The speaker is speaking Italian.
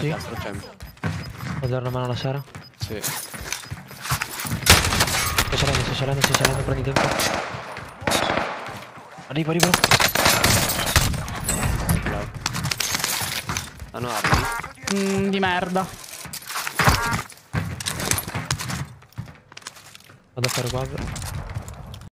Nel Sì. castro c'è. Può dare una mano alla Sara? Sì. Sto salendo, sto salendo, sto salendo, prendi tempo. Arrivo, arrivo. Ah, Bravo. Hanno armi? Mm, di merda. Vado a fare guardia.